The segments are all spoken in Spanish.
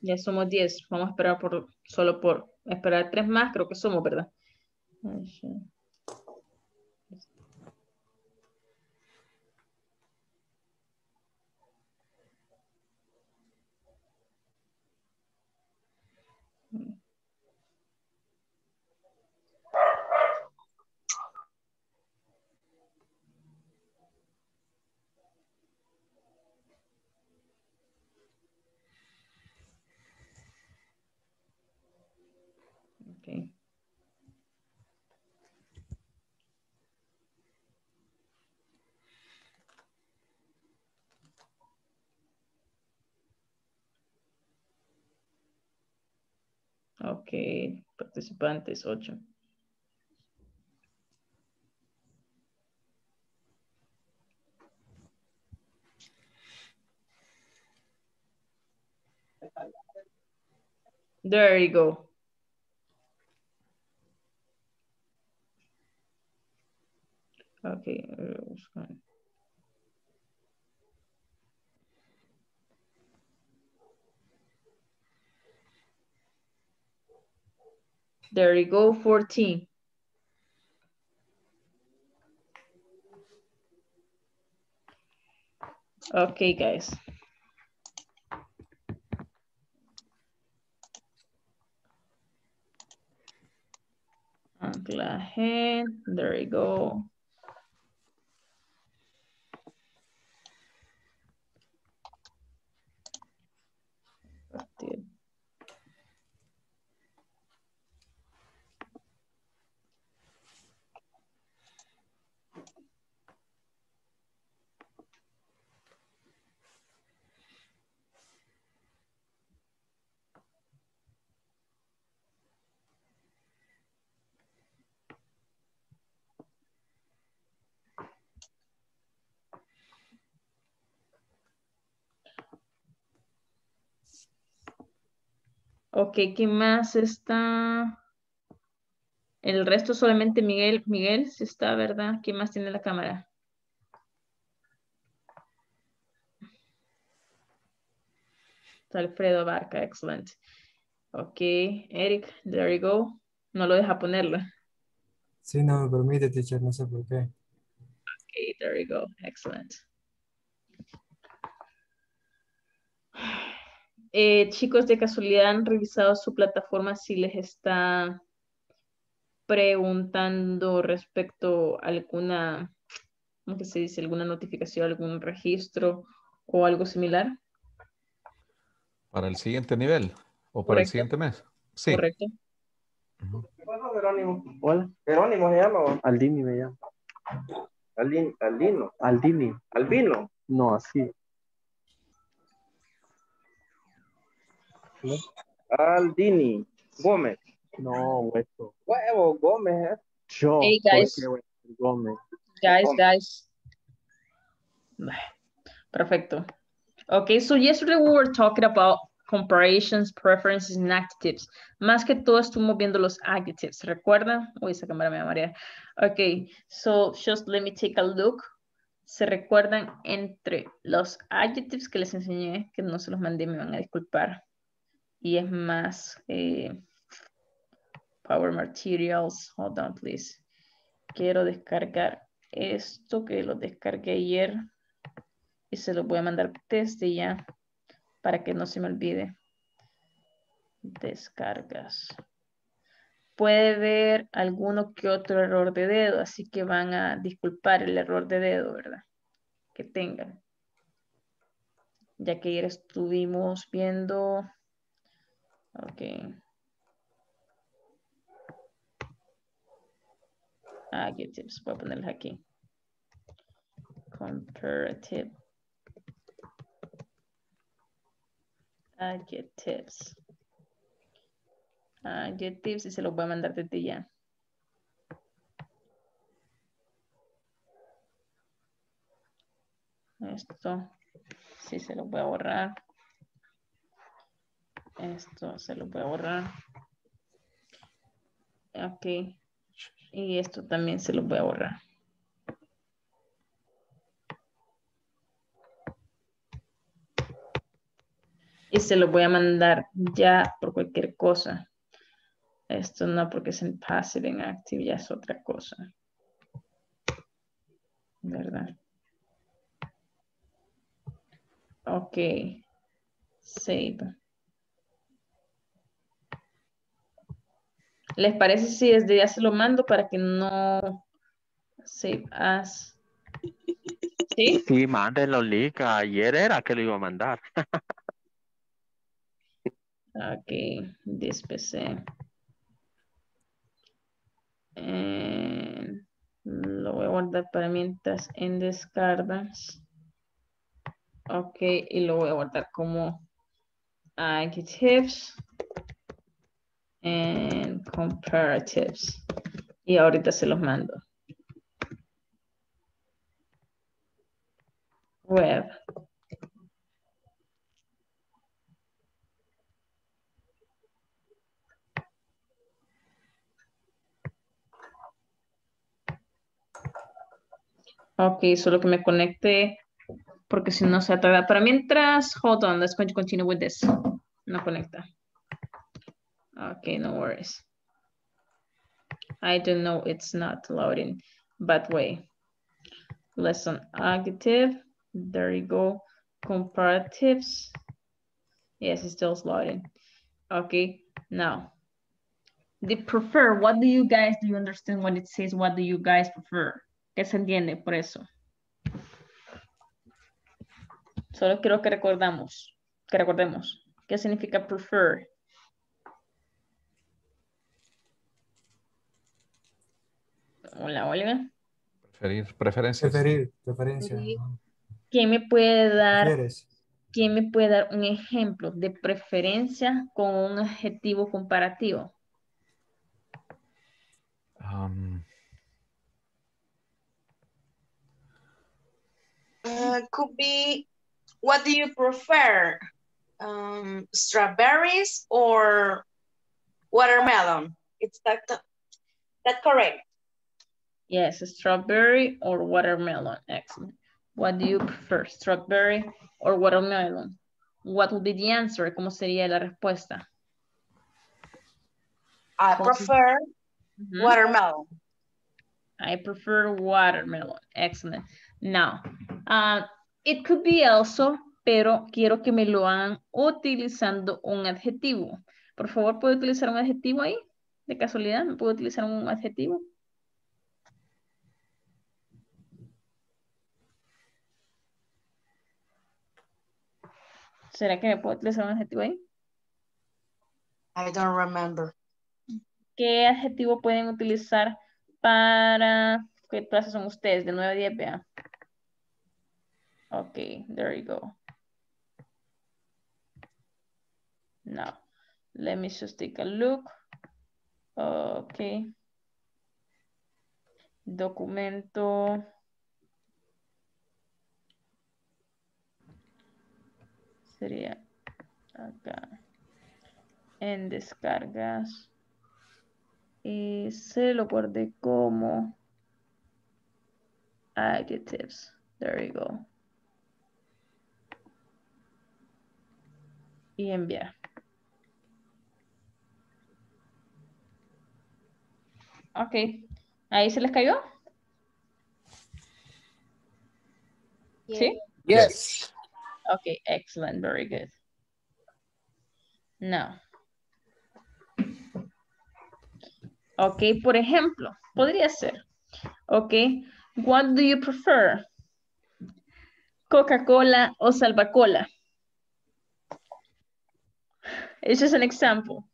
Ya somos 10. Vamos a esperar por solo por esperar tres más, creo que somos, ¿verdad? Ok, participantes 8. There you go. Okay. There you go, 14. Okay, guys. Ancla. There you go. Ok, ¿quién más está? El resto solamente Miguel. Miguel, si está, ¿verdad? ¿Quién más tiene la cámara? Alfredo Barca, excelente. Ok, Eric, there you go. No lo deja ponerla. Sí, no me permite, teacher, no sé por qué. Ok, there you go, excellent. Eh, chicos, de casualidad han revisado su plataforma si les está preguntando respecto a alguna, ¿cómo se dice? Alguna notificación, algún registro o algo similar. Para el siguiente nivel o para el siguiente mes. Sí. Correcto. Jerónimo. Hola. Jerónimo se llama. Aldini me llama. Aldini. Aldino. Aldini. Albino. No, así. Aldini Gómez. No, hueso. Huevo Gómez. Yo. Hey guys. Gómez. Guys, guys. Perfecto. Okay, so yesterday we were talking about comparisons, preferences, and adjectives. Más que todo estuvimos viendo los adjectives. ¿Recuerdan? Uy, esa cámara me va a marear. Ok, so just let me take a look. ¿Se recuerdan entre los adjectives que les enseñé? Que no se los mandé, me van a disculpar y es más eh, Power Materials. Hold on, please. Quiero descargar esto que lo descargué ayer y se lo voy a mandar desde ya para que no se me olvide. Descargas. Puede ver alguno que otro error de dedo, así que van a disculpar el error de dedo, ¿verdad? Que tengan. Ya que ayer estuvimos viendo Ok. Adjectives, voy a ponerlos aquí. Comparative. Adjectives. Adjectives y se los voy a mandar desde ya. Esto, sí se lo voy a borrar. Esto se lo voy a borrar. Ok. Y esto también se lo voy a borrar. y se lo voy a mandar ya por cualquier cosa. Esto no porque es en passive, en active ya es otra cosa. ¿Verdad? Ok. Save. ¿Les parece si desde ya se lo mando para que no save as? ¿Sí? Sí, mándenlo, link. Ayer era que lo iba a mandar. Ok, this PC. Eh, lo voy a guardar para mientras en descargas. Ok, y lo voy a guardar como adjectives and comparatives. Y ahorita se los mando. Web. Ok, solo que me conecte porque si no se atrasa. Para mientras, hold on, let's continue with this. No conecta. Okay, no worries. I don't know it's not loading, but wait. Lesson adjective, there you go. Comparatives. Yes, it's still loading. Okay, now. The prefer, what do you guys, do you understand what it says? What do you guys prefer? ¿Qué se entiende por eso? Solo quiero que recordamos, que recordemos. ¿Qué significa prefer? Hola, Olga. Preferir, preferencias. Preferir, preferencia. ¿Quién me puede dar, Prefieres. quién me puede dar un ejemplo de preferencia con un adjetivo comparativo? Um, Uh, could be, what do you prefer? Um, strawberries or watermelon? It's that, that correct? Yes, strawberry or watermelon. Excellent. What do you prefer, strawberry or watermelon? What would be the answer? ¿Cómo sería la respuesta? I prefer watermelon. I prefer watermelon. Excellent. Now, uh, it could be also, pero quiero que me lo hagan utilizando un adjetivo. Por favor, ¿puedo utilizar un adjetivo ahí? De casualidad, ¿me puedo utilizar un adjetivo? ¿Será que me puedo utilizar un adjetivo ahí? I don't remember. ¿Qué adjetivo pueden utilizar para... ¿Qué clases son ustedes? De 9 a 10, vea. Ok, there you go. Now, let me just take a look. Ok. Documento. Sería acá. En descargas. Y se lo guardé como adjectives. There you go. Y enviar. Ok. ¿Ahí se les cayó? ¿Sí? Yes. Okay, excellent, very good. Now. Ok, por ejemplo, podría ser. Ok, what do you prefer? Coca-Cola o Salva-Cola? It's just an example.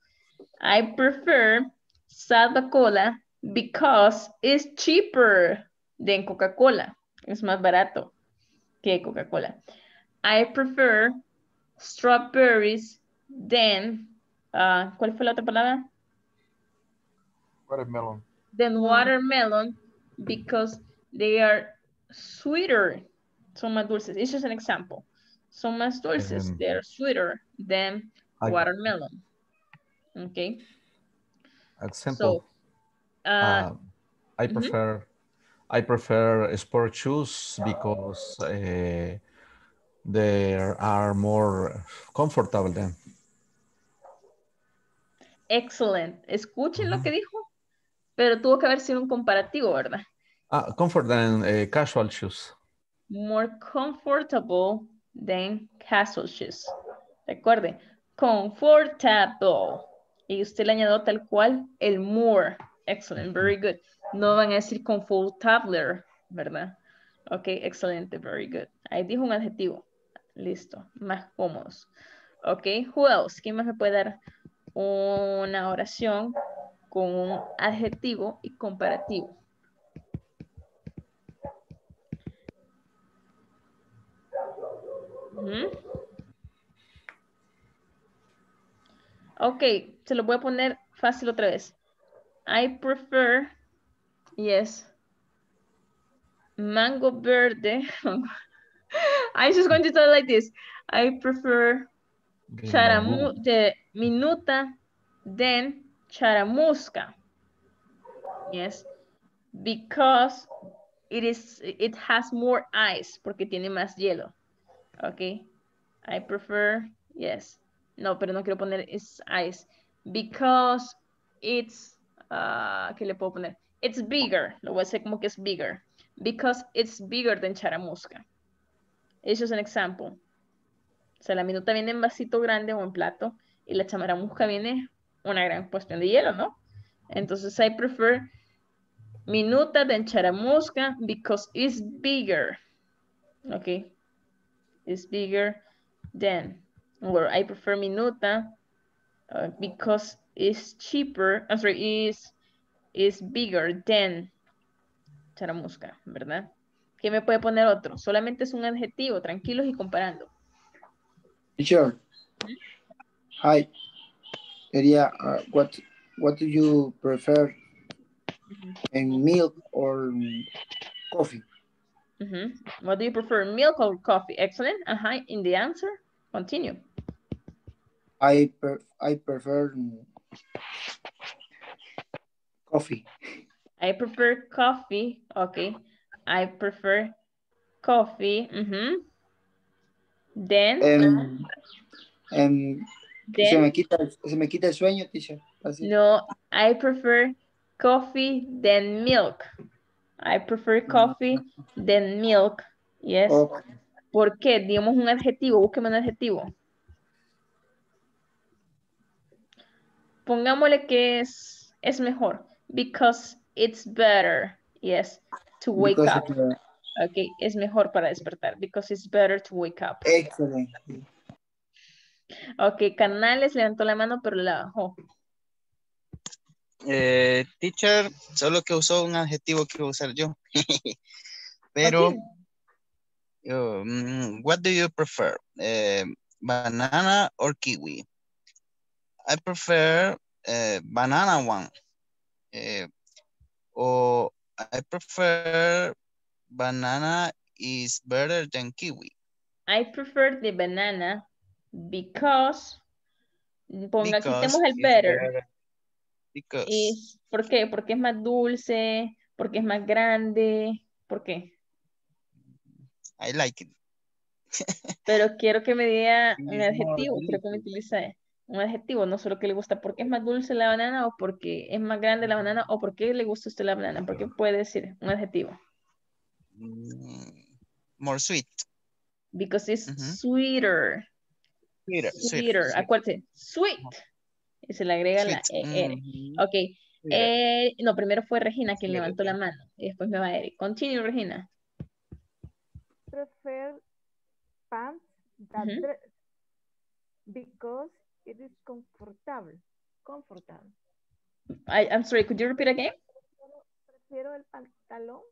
I prefer Salva-Cola because it's cheaper than Coca-Cola. Es más barato que Coca-Cola. I prefer strawberries than, ah, ¿cuál fue la otra palabra? Watermelon. Than watermelon because they are sweeter. Son más dulces. It's just an example. Son más dulces. They're sweeter than I- watermelon. Okay. example. So, uh, Um, I prefer I prefer sport shoes because uh, they are more comfortable then. Excellent. Escuchen lo que dijo, pero tuvo que haber sido un comparativo, ¿verdad? Ah, comfort than eh, casual shoes. More comfortable than casual shoes. Recuerde, comfortable. Y usted le añadió tal cual el more. Excellent, very good. No van a decir comfortabler, ¿verdad? Ok, excelente, very good. Ahí dijo un adjetivo. Listo, más cómodos. Ok, who else? ¿Quién más me puede dar una oración con un adjetivo y comparativo? Ok, se lo voy a poner fácil otra vez. I prefer, yes, mango verde. I'm just going to tell it like this. I prefer charamu de minuta than charamusca. Yes, because it is it has more ice porque tiene más hielo. Okay, I prefer yes. No, pero no quiero poner is ice because it's ah, ¿qué le puedo poner? It's bigger. Lo voy a hacer como que es bigger because it's bigger than charamusca. Eso es un ejemplo. O sea, la minuta viene en vasito grande o en plato y la charamusca viene una gran cuestión de hielo, ¿no? Entonces, I prefer minuta than charamusca because it's bigger. Okay. It's bigger than. Or I prefer minuta uh, because it's cheaper. I'm sorry, is is bigger than charamusca, ¿verdad? ¿Qué me puede poner otro? Solamente es un adjetivo, tranquilos y comparando. Teacher. Hi. Sería, uh, what, what do you prefer in milk or coffee? What do you prefer, milk or coffee? Excellent. Uh-huh. In the answer, continue. I, per, I prefer coffee. I prefer coffee. Okay. I prefer coffee. Mhm. Then, em, se, then, me quita, se me quita el sueño, teacher. Así. no, I prefer coffee than milk. I prefer coffee than milk. Yes. ¿Por qué? Digamos un adjetivo, búsqueme un adjetivo. Pongámosle que es, es mejor. Because it's better. Yes. To wake Because up. the- Ok, es mejor para despertar. Because it's better to wake up. Excellent. Ok, Canales levantó la mano, pero la bajó. Eh, teacher, solo que usó un adjetivo que iba a usar yo. Pero, mm, what do you prefer? Eh, banana or kiwi? I prefer eh, banana one. Eh, or I prefer banana is better than kiwi. I prefer the banana because, ponga, Because quitemos el it's better. Because ¿Por qué? Porque es más dulce, porque es más grande, ¿por qué? I like it. Pero quiero que me diga un adjetivo, quiero que me utilice un adjetivo, no solo que le gusta porque es más dulce la banana o porque es más grande la banana o porque le gusta a usted la banana, porque puede decir un adjetivo. Mm, more sweet. Because it's sweeter, Sweeter. sweeter, sweet. acuérdate, sweet. Y se le agrega la. ER. Ok, Sweeter. eh, no, primero fue Regina quien Sweeter, levantó la mano y después me va Eric. Continue, Regina. prefer pants that Ujú. dress because it is comfortable. Comfortable. I, I'm sorry, could you repeat again? Prefiero el pantalón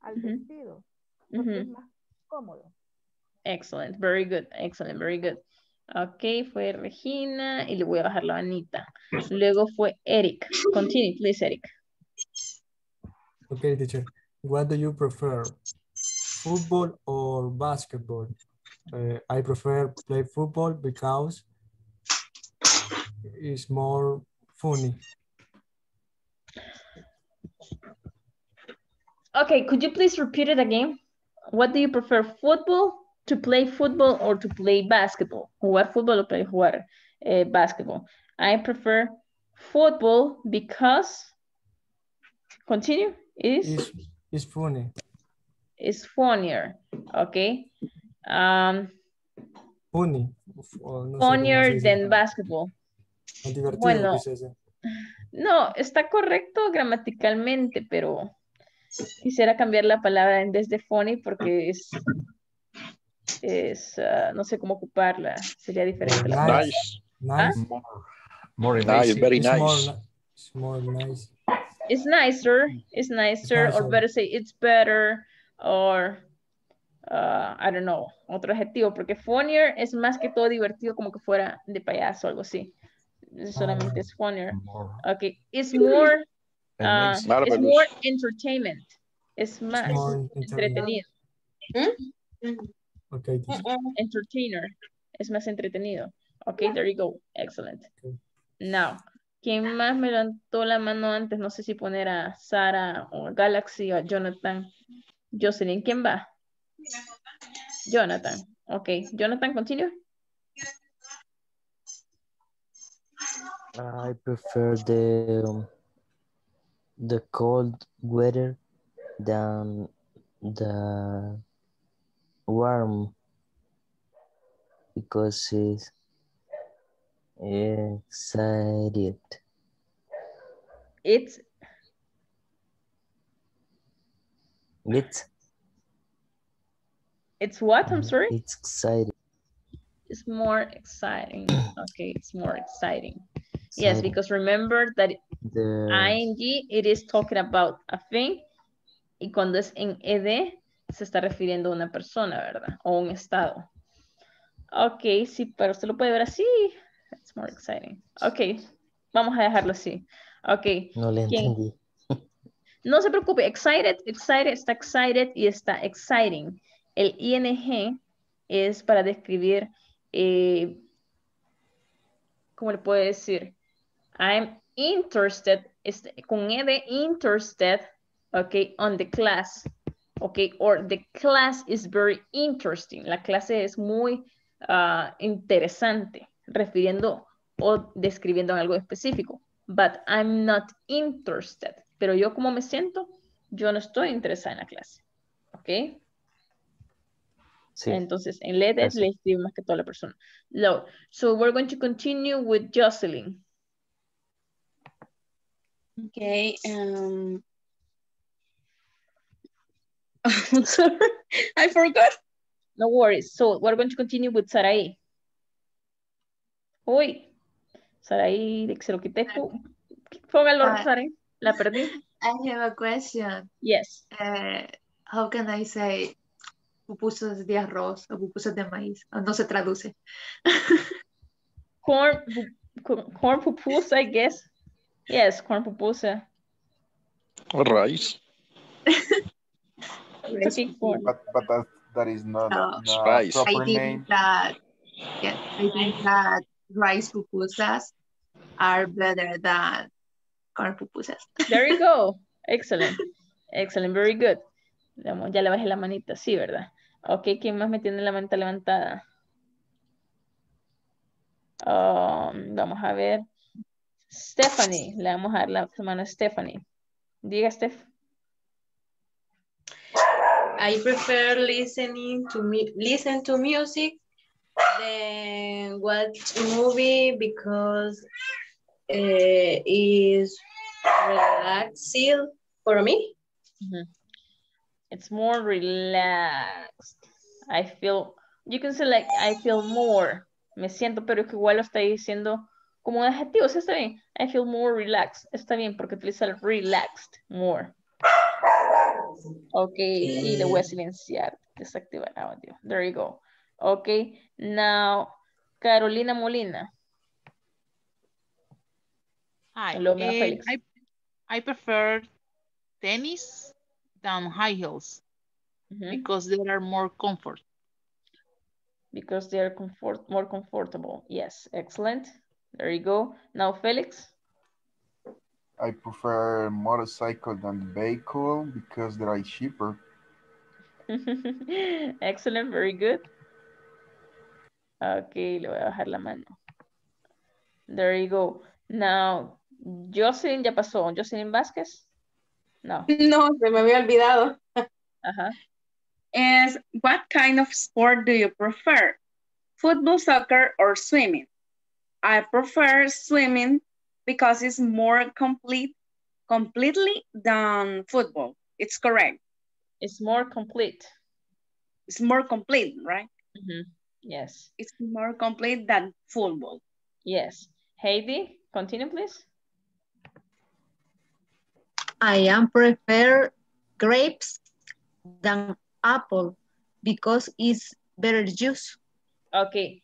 al vestido porque es más cómodo. Excellent, very good, excellent, very good. Ok, fue Regina y le voy a bajar la manita. Luego fue Eric. Continue, please, Eric. Okay, teacher. What do you prefer? Football or basketball? Uh, I prefer play football because it's more funny. Okay, could you please repeat it again? What do you prefer, football? to play football or to play basketball. Jugar fútbol o play jugar eh, basketball. I prefer football because, continue, is, It's, it's funny. is funnier, okay? Um, Funny. O no sé cómo se funnier than basketball. Divertido Bueno. No, está correcto gramaticalmente, pero quisiera cambiar la palabra en vez de funny porque es, es ah, no sé cómo ocuparla, sería diferente. la palabra. Nice. Nice. More, more Nice, very It's nice. more, it's more nice. It's nicer, it's nicer, or nicer. better say it's better, or uh, I don't know, otro adjetivo, porque funnier es más que todo divertido como que fuera de payaso o algo así. Solamente es funnier. Okay, it's more, uh, it's more entertainment. Es más more entretenido. Okay. this- Entertainer. Es más entretenido. Okay, there you go. Excellent. Okay. Now, ¿quién más me levantó la mano antes? No sé si poner a Sara o a Galaxy o a Jonathan. Jocelyn, ¿quién va? Jonathan. Ok, Jonathan, continue. I prefer the um, the cold weather than the warm because it's excited. It's It's it's what? I'm sorry. it's exciting. It's more exciting. Okay, it's more exciting. Yes, because remember that the ing it is talking about a thing y cuando es en ed se está refiriendo a una persona, ¿verdad? O un estado. Ok, sí, pero usted lo puede ver así. It's more exciting. Ok, vamos a dejarlo así. Ok, no le ¿quién? entendí. no se preocupe. Excited, excited, está excited y está exciting. El ing es para describir, eh, ¿cómo le puedo decir? I'm interested, este, con ed interested, okay, on the class, okay, or the class is very interesting. La clase es muy ah, interesante, refiriendo o describiendo algo específico. But I'm not interested. Pero yo como me siento, yo no estoy interesada en la clase, ok. Sí. Entonces, en LED Eso. le escribo más que toda la persona. Lo- So we're going to continue with Jocelyn. Okay. Um, I'm sorry, I forgot. No worries. So we're going to continue with Saraí. Uy, Saraí, se lo quité. Póngalo, Ah. Saraí. La perdí. I have a question. Yes. Uh, how can I say pupusas de arroz o pupusas de maíz? O no se traduce. Corn, corn pupusa, I guess. Yes, corn pupusa. Rice. Corn. But but that that is not No. not Rice. I proper think name. that yeah, I think that rice pupusas are better than corn pupusas. There you go. Excellent. Excellent. Very good. Ya le bajé la manita, sí, ¿verdad? Ok, ¿quién más me tiene la manita levantada? Um, vamos a ver. Stephanie. Le vamos a dar la mano a Stephanie. Diga, Steph. I prefer listening to me listen to music than watch a movie because uh, is relaxing for me. It's more relaxed. I feel, you can say like, I feel more. Me siento, pero es que igual lo está diciendo como un adjetivo, o sea, está bien. I feel more relaxed. Está bien porque utiliza el relaxed more. Ok, y le voy a silenciar, desactivar audio. There you go. Ok, now, Carolina Molina. Hi. Hello, eh. I, I prefer tennis than high heels because they are more comfort. Because they are comfort, more comfortable. Yes, excellent. There you go. Now, Felix. I prefer motorcycle than vehicle because they are cheaper. Excellent, very good. Ok, le voy a bajar la mano. There you go. Now, Jocelyn ya pasó. Jocelyn Vázquez? No. No, se me había olvidado. Ajá. is what kind of sport do you prefer? Football, soccer, or swimming? I prefer swimming because it's more complete, completely than football. It's correct. It's more complete. It's more complete, right? Mhm. Yes. It's more complete than football. Yes. Heidi, continue please. I am prefer grapes than apple because it's better juice. Okay.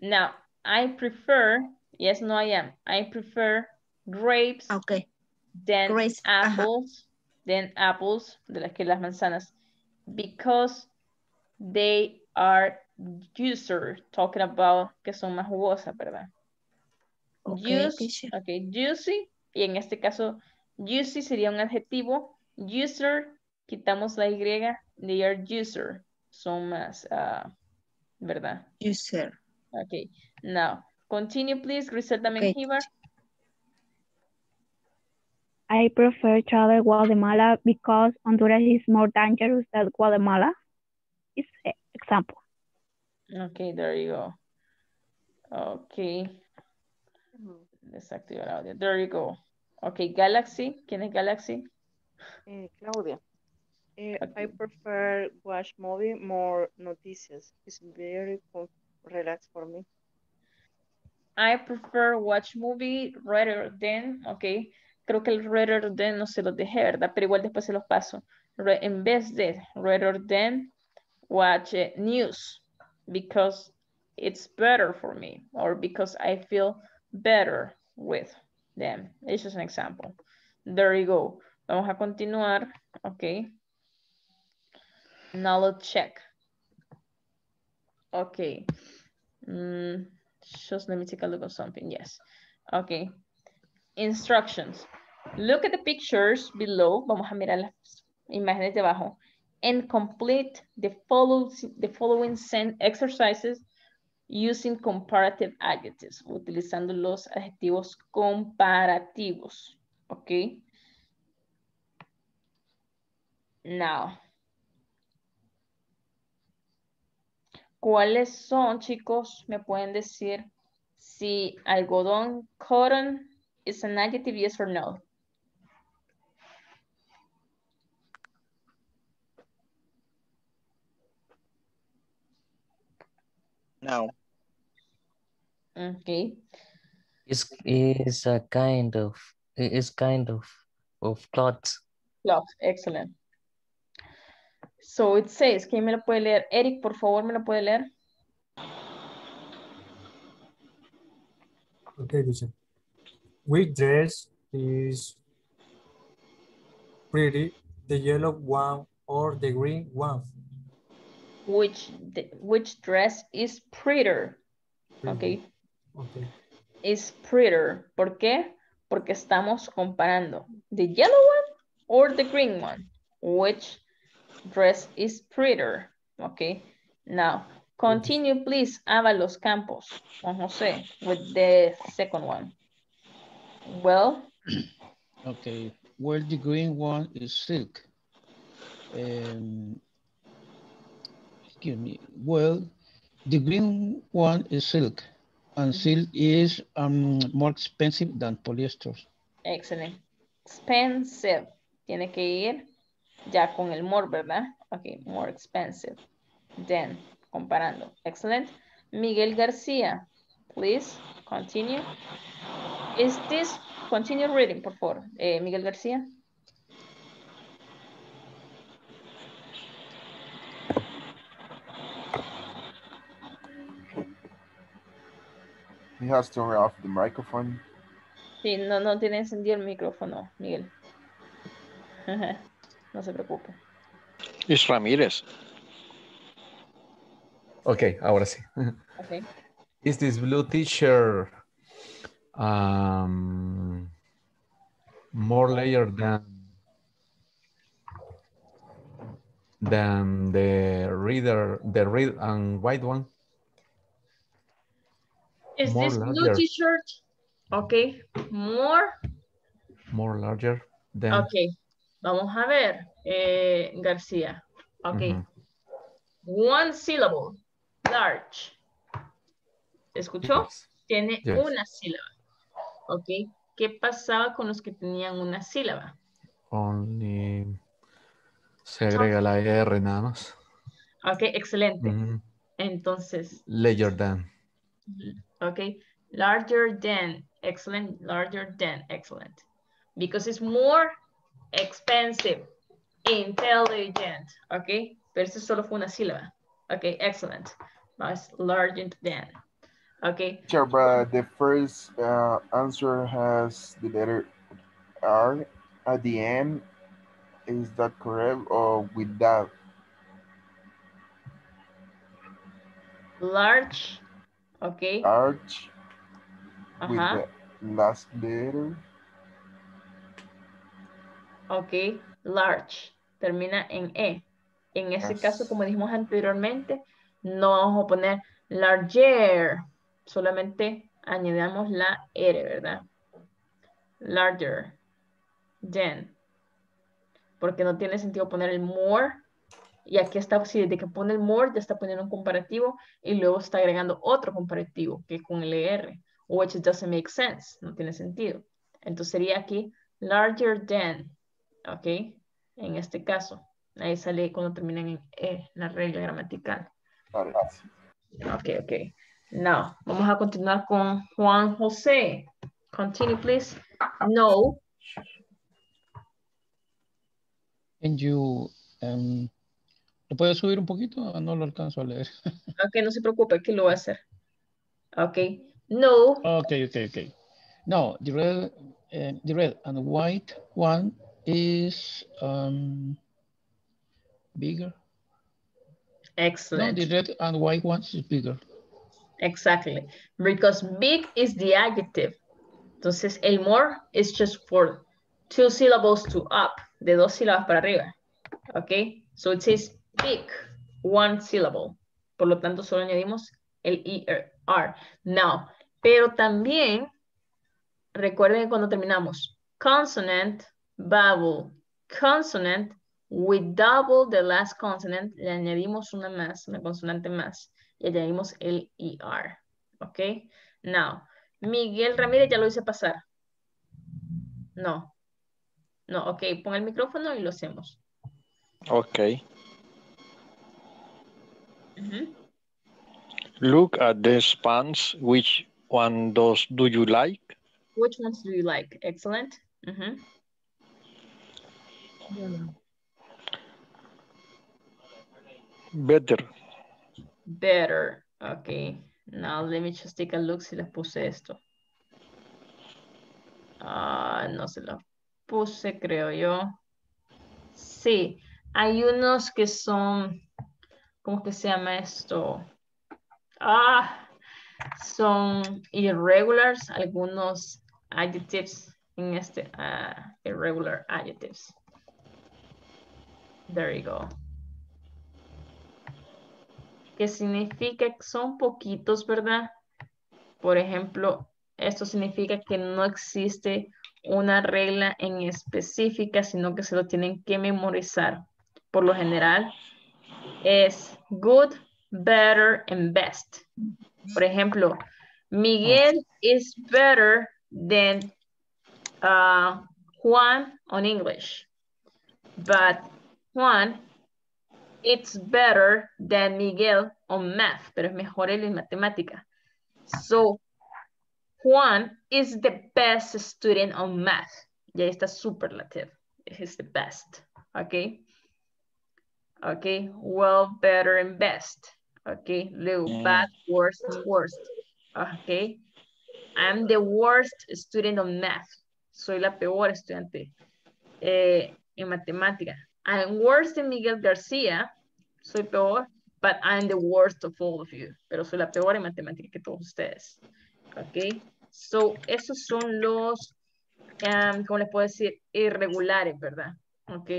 Now, I prefer, yes, no, I am. I prefer grapes Okay. than Grapes, ajá. apples, than apples, de las que las manzanas, because they are juicer, talking about que son más jugosas, ¿verdad? Okay, Juice, teacher. ok, juicy, y en este caso, juicy sería un adjetivo, user, quitamos la Y, they are juicer, son más, ah, ¿verdad? Juicer. Ok, now, continue please, Griselda Okay, I prefer travel Guatemala because Honduras is more dangerous than Guatemala. Is a example. Okay, there you go. Okay. Desactivar audio. There you go. Okay, Galaxy. ¿Quién es Galaxy? Eh, Claudia, eh, I prefer watch movie more noticias. It's very relaxed for me. I prefer watch movie rather than, ok, creo que el rather than no se los dejé, ¿verdad? Pero igual después se los paso. Re- en vez de, rather than watch eh, news, because it's better for me, or because I feel better with them. It's just an example. There you go. Vamos a continuar, ok. Now let's check. Okay. Mm, just let me take a look at something. Yes. Okay. Instructions. Look at the pictures below. Vamos a mirar las imágenes de abajo. And complete the, follow, the following exercises using comparative adjectives. Utilizando los adjetivos comparativos. Okay. Now. ¿Cuáles son, chicos? Me pueden decir si algodón, cotton, is an adjective, yes or no? No. Okay. It's, it's a kind of, it's kind of, of clothes. Cloth, excellent. So it says, ¿quién me lo puede leer? Eric, por favor, ¿me lo puede leer? Okay, listen. Which dress is pretty? The yellow one or the green one? Which, which dress is prettier? Okay. Okay. Is prettier. ¿Por qué? Porque estamos comparando. The yellow one or the green one? Which dress is prettier? Okay. Now, continue please, Avalos Campos, Juan José, with the second one. Well, Okay, well, the green one is silk. Um, excuse me. Well, the green one is silk, and silk is um, more expensive than polyester. excellent. Expensive. Tiene que ir ya con el more, ¿verdad? Ok, more expensive. Then, comparando. Excellent. Miguel García, please continue. Is this, continue reading, por favor. Eh, Miguel García. He has turned off the microphone. Sí, no, no tiene encendido el micrófono, Miguel. No se preocupe. Es Ramírez. Ok, ahora sí. Ok. Is this blue t-shirt um, more layered than than the reader, the red and white one? Is More this blue t-shirt? Okay. More. More larger than. Okay. Vamos a ver. Eh, García. Okay. Ujú. One syllable. Large. ¿Escuchó? Tiene Yes. una sílaba. Ok. ¿Qué pasaba con los que tenían una sílaba? Only. Se agrega la R nada más. Ok, excelente. Entonces, Larger than. ok. Larger than. Excellent. Larger than. Excellent. Because it's more expensive. Intelligent. Ok. Pero eso solo fue una sílaba. Ok, excellent. Más larger than. Ok. Sure, but the first uh, answer has the letter R at the end. Is that correct or without? Large. Ok. Arch with the last letter. Ok, large, termina en E. En ese caso, como dijimos anteriormente, no vamos a poner larger, solamente añadamos la R, ¿verdad? Larger than. Porque no tiene sentido poner el more. Y aquí está, si desde que pone el more, ya está poniendo un comparativo y luego está agregando otro comparativo que con el ER, which doesn't make sense, no tiene sentido. Entonces sería aquí larger than, ¿ok? En este caso, ahí sale cuando terminan en E, la regla gramatical. Ok, ok. Now, vamos a continuar con Juan José. Continue, please. No. Can you, um, ¿lo puedes subir un poquito? No lo alcanzo a leer. Ok, no se preocupe, que lo voy a hacer. Ok. No. Okay, okay, okay. No, the red, uh, the red and white one is um, bigger. No, Excellent. the red and white one is bigger. Exactly. Because big is the adjective. Entonces, el more is just for two syllables to up, de dos sílabas para arriba. Okay? So it says big, one syllable. Por lo tanto, solo añadimos el ER. Now, pero también, recuerden que cuando terminamos, consonant, vowel, consonant, with double the last consonant, le añadimos una más, una consonante más, y añadimos el ER. ¿Ok? Now, Miguel Ramírez ya lo hice pasar. No. No, ok, pon el micrófono y lo hacemos. Ujú. Look at the pants. Which one does do you like? Which ones do you like? Excellent. Better. Better. Ok. Now let me just take a look si les puse esto. Ah, no se lo puse, creo yo. Sí, hay unos que son, ¿cómo que se llama esto? Ah, son irregulars, algunos adjectives en este, ah, irregular adjectives. There you go. Que significa que son poquitos, ¿verdad? Por ejemplo, esto significa que no existe una regla en específica, sino que se lo tienen que memorizar. Por lo general, es good, better, and best. Por ejemplo, Miguel is better than uh, Juan on English. But Juan, it's better than Miguel on math, pero es mejor él en matemática. So, Juan is the best student on math. Y ahí está superlative. He's the best. Okay. Okay. Well, better, and best. Okay. Luego, Mm. bad, worst, worst. Okay. I'm the worst student on math. Soy la peor estudiante eh, en matemática. I'm worse than Miguel García. Soy peor, but I'm the worst of all of you. Pero soy la peor en matemática que todos ustedes. Ok. So, esos son los, um, ¿cómo les puedo decir? Irregulares, ¿verdad? Ok.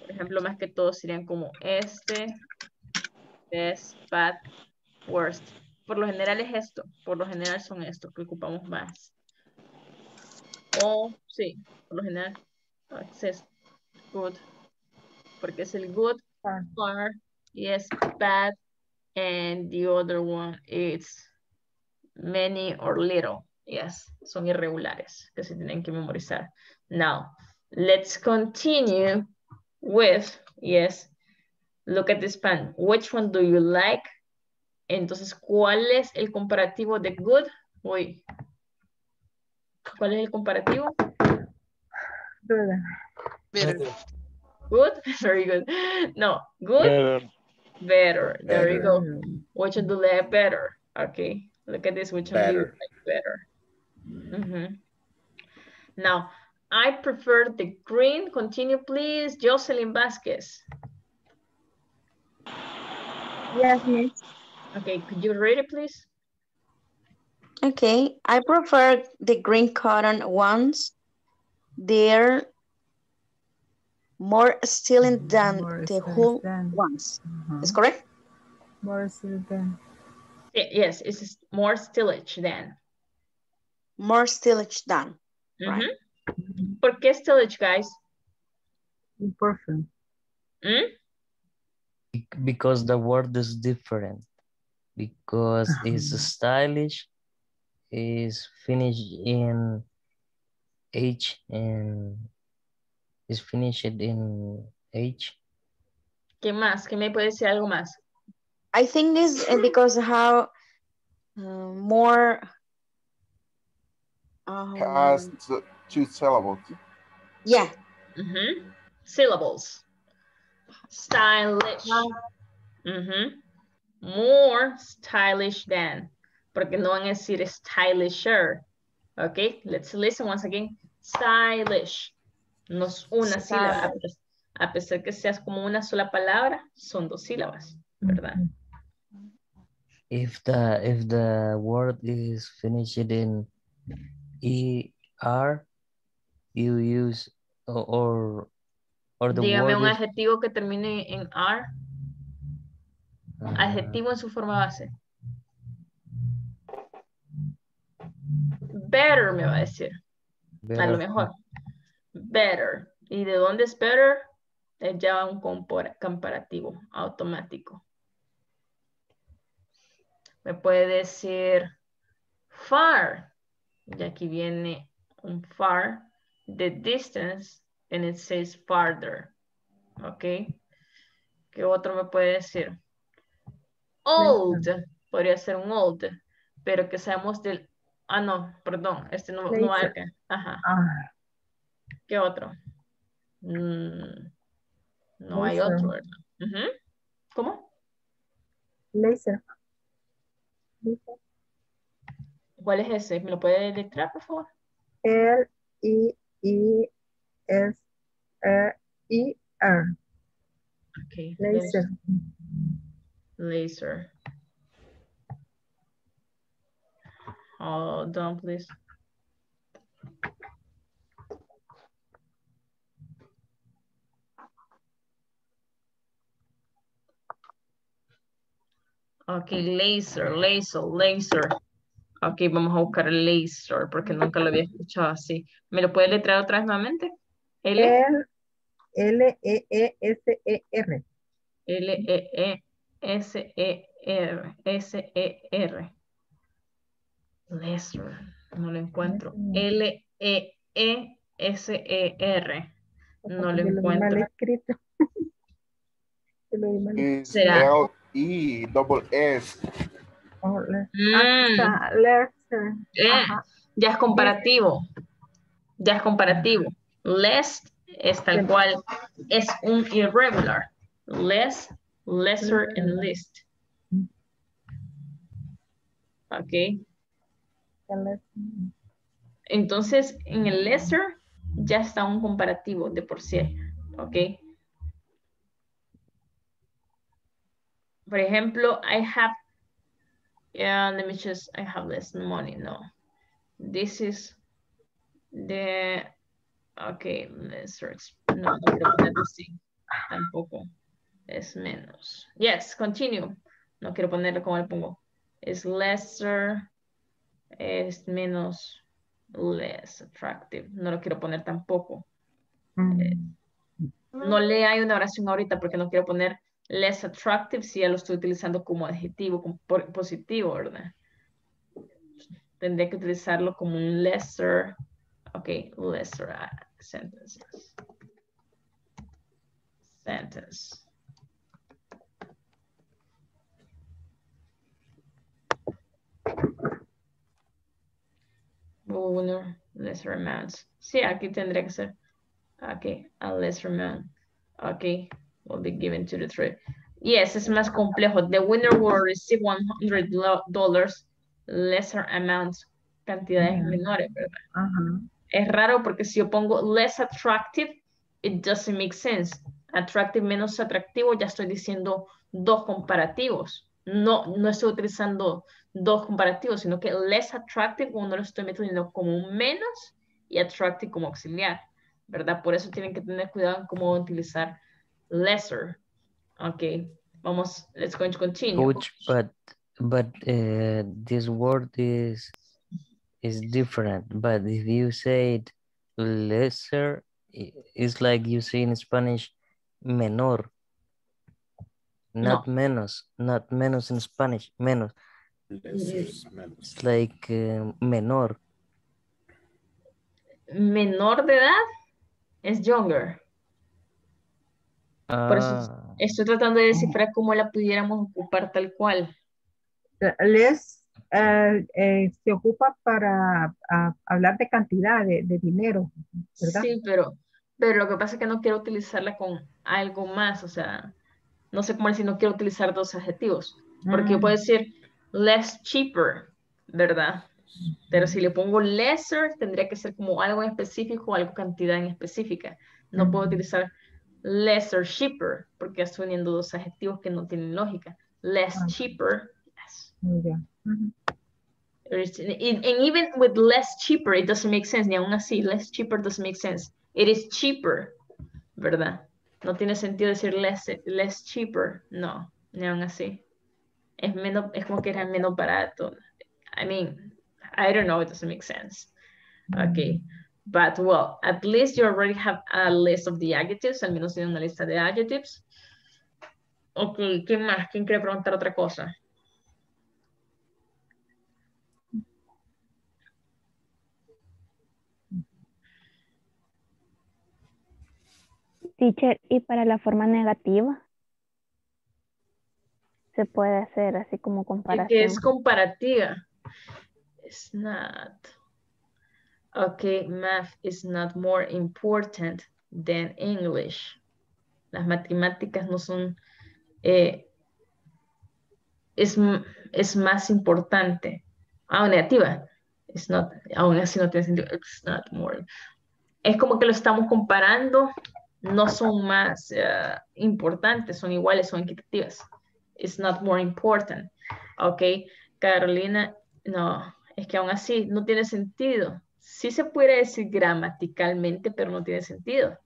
Por ejemplo, más que todos serían como este, best, bad, worst. por lo general es esto. Por lo general son estos que ocupamos más. O, sí, por lo general. Es esto. Good. Porque es el good, far, yes, bad, and the other one is many or little. Yes, son irregulares que se tienen que memorizar. Now, let's continue with, yes, look at this pen. Which one do you like? Entonces, ¿cuál es el comparativo de good? Uy. ¿Cuál es el comparativo? Better. Good? Very good. No, good? Better. Better. There you go. Better. Which one do you like better? Okay, look at this. Which one do you Better. like better? Mhm. Now, I prefer the green. Continue, please. Jocelyn Vasquez. Yes, miss. Okay, could you read it, please? Okay, I prefer the green cotton ones. They're more styling than the wool ones. Is correct? More still than. Yes, it's more stillage than. More stylage than. Right. Mhm. ¿Por qué stillage, guys? Imperfect. Mm? because the word is different. Because it's stylish, is finished in H and is finished in H. ¿Qué más? ¿Qué me puede decir algo más? I think this is because how uh, more um, Has t- two syllables. yeah Mhm. Syllables. Stylish. Mm -hmm. More stylish than. Porque no van a decir stylisher. Okay, let's listen once again. Stylish. No es una sílaba. A pes- A pesar que seas como una sola palabra, son dos sílabas, ¿verdad? If the if the word is finished in er, you use or or, the Dígame un is- adjetivo que termine en R. Adjetivo en su forma base. Better me va a decir. A lo Better. mejor. Better. ¿Y de dónde es better? Es ya un comparativo automático. Me puede decir far. Y aquí viene un far. The distance. And it says farther. ¿Ok? ¿Qué otro me puede decir? Old. Podría ser un old. Pero que seamos del... Ah, no, perdón. Este no, no marca. Ajá. Ah, ¿Qué otro? Mm, no hay Laser. otro, ¿verdad? Ujú. ¿Cómo? laser. Laser. ¿Cuál es ese? ¿Me lo puede deletrear, por favor? L E E S R E R. Ok. Laser. Laser. Hold on, please. Ok, laser, laser, laser. Ok, vamos a buscar el laser porque nunca lo había escuchado así. ¿Me lo puede letrar otra vez nuevamente? L, E E S E R. L, E, E, S, E, R, S, E, R. Laser, no lo encuentro. L, E, E, S, E, R. No lo vi mal encuentro. escrito. ¿Será? L E double S. Mm. Ah. Eh, ya es comparativo. Ya es comparativo. Less es tal cual. Es un irregular. Less, lesser, and least. Ok. Entonces, en el lesser ya está un comparativo de por sí. Ok. Por ejemplo, I have, yeah, let me just, I have less money. No. This is the, okay, lesser. ex- No, no quiero ponerlo así. Tampoco. Es menos. Yes, continue. No quiero ponerlo como le pongo. es lesser, es menos, less attractive. No lo quiero poner tampoco. Eh, no le hay una oración ahorita porque no quiero poner less attractive si ya lo estoy utilizando como adjetivo, como positivo, ¿verdad? Tendría que utilizarlo como un lesser, ok, lesser uh, sentences. Sentence. Uno, lesser amounts. Sí, aquí tendría que ser. Okay, a lesser amount. Okay, will be given to the trade. Yes, es más complejo. The winner will receive $100 lesser amounts, cantidades menores, ¿verdad? Es raro porque si yo pongo less attractive, it doesn't make sense. Attractive menos atractivo, ya estoy diciendo dos comparativos. No, no estoy utilizando dos comparativos, sino que less attractive cuando lo estoy metiendo como un menos y attractive como auxiliar, ¿verdad? Por eso tienen que tener cuidado en cómo utilizar lesser. Ok, vamos, let's go to continue. Coach, but but uh, this word is is different. But if you say it lesser, it's like you say in Spanish, menor. Not menos, not menos in Spanish, menos. It's like uh, menor. Menor de edad is younger. Por eso Ah, estoy tratando de descifrar cómo la pudiéramos ocupar tal cual. Les eh, eh, se ocupa para ah, hablar de cantidad de, de dinero, ¿verdad? Sí, pero, pero lo que pasa es que no quiero utilizarla con algo más, o sea, no sé cómo decir, no quiero utilizar dos adjetivos, porque yo puedo Mm. decir less cheaper, ¿verdad? Pero si le pongo lesser, tendría que ser como algo en específico o algo cantidad en específica. No puedo utilizar lesser cheaper, porque estoy uniendo dos adjetivos que no tienen lógica. Less cheaper, yes. And and even with less cheaper, it doesn't make sense. Ni aún así, less cheaper doesn't make sense. It is cheaper, ¿verdad? No tiene sentido decir less, less cheaper. No, ni aún así. Es, menos, es como que era menos barato. I mean, I don't know, it doesn't make sense. Okay. But well, at least you already have a list of the adjectives. Al menos tiene una lista de adjectives. Ok, ¿quién más? ¿Quién quiere preguntar otra cosa? Teacher, y para la forma negativa, se puede hacer así como que es comparativa. It's not. Okay, math is not more important than English. Las matemáticas no son, eh, es, es más importante. Ah, negativa. It's not, aún así no tiene sentido. It's not more. Es como que lo estamos comparando, no son más eh, importantes, son iguales, son equitativas. It's not more important. Ok, Carolina, no, es que aún así no tiene sentido. Sí se puede decir gramaticalmente, pero no tiene sentido.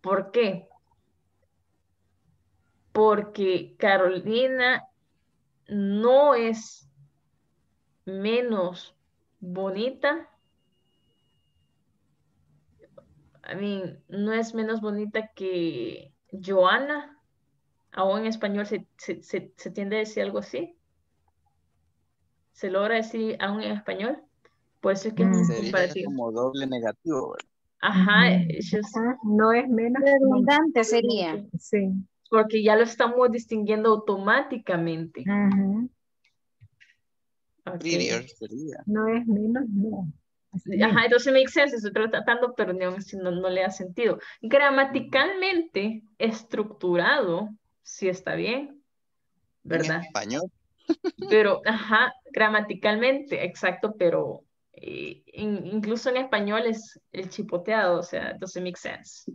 ¿Por qué? Porque Carolina no es menos bonita. I mean, no es menos bonita que Joana. Aún en español se, se, se, se tiende a decir algo así. ¿Se logra decir aún en español? Por eso es que es Sería comparativo. como doble negativo, ¿verdad? Ajá, it's just- Ajá, No es menos. Redundante sería. Sí. porque ya lo estamos distinguiendo automáticamente. Ujú. Ok. Prettier sería. No es menos, no. Así Ajá, es. entonces make sense, estoy tratando, pero no, si no, no le da sentido. Gramaticalmente estructurado, sí está bien, ¿verdad? En español. Pero, ajá, gramaticalmente, exacto, pero eh, incluso en español es el chipoteado, o sea, doesn't make sense.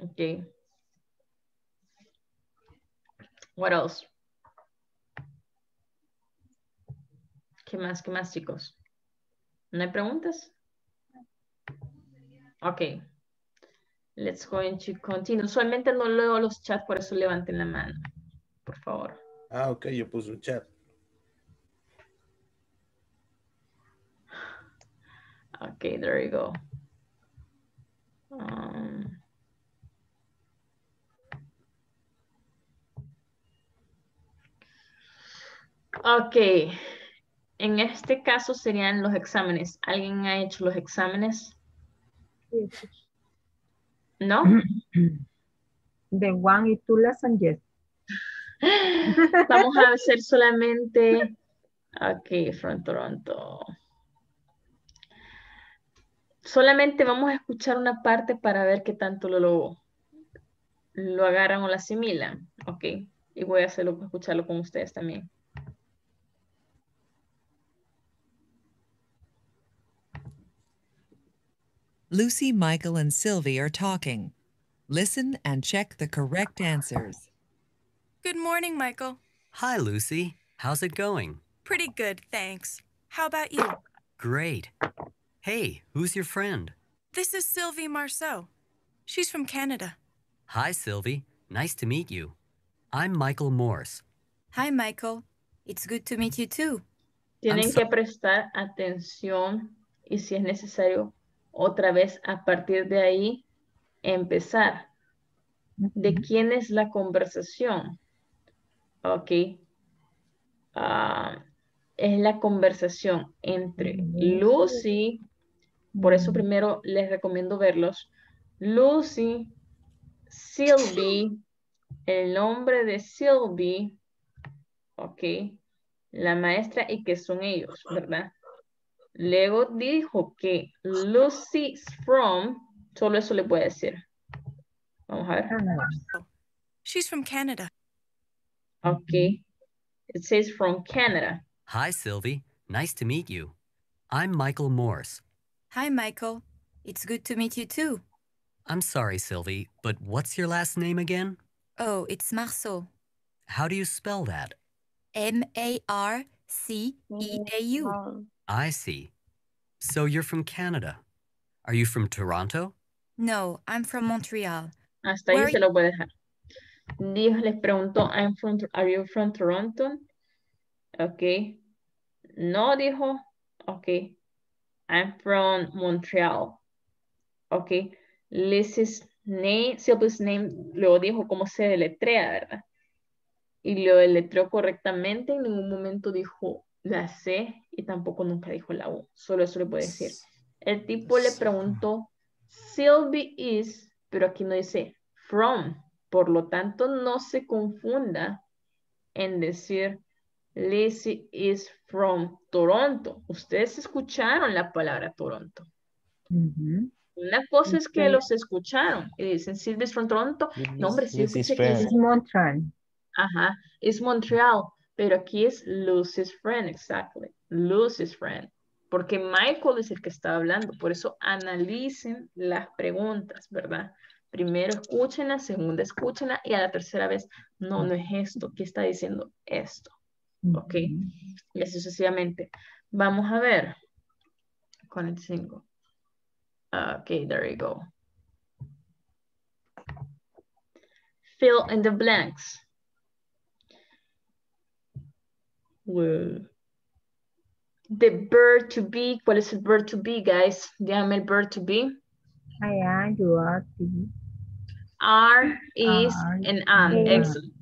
Ok. What else? ¿Qué más? ¿Qué más, chicos? ¿No hay preguntas? Ok. Let's go into continue. Usualmente no leo los chats, por eso levanten la mano, por favor. Ah, ok, yo puse un chat. Okay, there you go. Um, ok, en este caso serían los exámenes. ¿Alguien ha hecho los exámenes? ¿No? The one y two lesson, yes. Vamos a hacer solamente, ok, from Toronto. Solamente vamos a escuchar una parte para ver qué tanto lo, lo, lo agarran o lo asimilan, ok. Y voy a hacerlo, escucharlo con ustedes también. Lucy, Michael, and Sylvie are talking. Listen and check the correct answers. Good morning, Michael. Hi, Lucy. How's it going? Pretty good, thanks. How about you? Great. Hey, who's your friend? This is Sylvie Marceau. She's from Canada. Hi, Sylvie. Nice to meet you. I'm Michael Morse. Hi, Michael. It's good to meet you too. Tienen que prestar atención y si es necesario, otra vez a partir de ahí, empezar. ¿De quién es la conversación? Ok. Ah, es la conversación entre Lucy, por eso primero les recomiendo verlos. Lucy, Sylvie, el nombre de Sylvie, ok, la maestra y que son ellos, ¿verdad? Luego dijo que Lucy's from, solo eso le puede decir. Vamos a ver. She's from Canada. Ok. It says from Canada. Hi, Sylvie. Nice to meet you. I'm Michael Morse. Hi, Michael. It's good to meet you too. I'm sorry, Sylvie, but what's your last name again? Oh, it's Marceau. How do you spell that? M A R C E A U. Mm-hmm. I see. So you're from Canada. Are you from Toronto? No, I'm from Montreal. Hasta Where ahí se lo voy a dejar. Dios les preguntó, I'm from, are you from Toronto? Ok. No dijo, ok. I'm from Montreal. Ok. Liz's name, Sylvia's name, luego dijo cómo se deletrea, ¿verdad? Y lo deletreó correctamente, en ningún momento dijo la C y tampoco nunca dijo la U. Solo eso le puedo decir. El tipo le preguntó, Sylvie is, pero aquí no dice from. Por lo tanto, no se confunda en decir Lizzie is from Toronto. Ustedes escucharon la palabra Toronto. Una cosa es que los escucharon y dicen Sylvie is from Toronto. No, hombre, sí escuché que dice- Montreal. Ajá, es Montreal, pero aquí es Lucy's friend, exactly. Lucy's friend. Porque Michael es el que está hablando, por eso analicen las preguntas, ¿verdad? Primero escúchenla, segunda escúchenla y a la tercera vez, no, no es esto, ¿qué está diciendo esto? Ok, y así sucesivamente. Vamos a ver. 45. Ok, there you go. Fill in the blanks. Well, The verb to be, ¿cuál es el verb to be, guys? Díganme el verb to be. I am, you are, to Are, is, Are, and am. Excellent.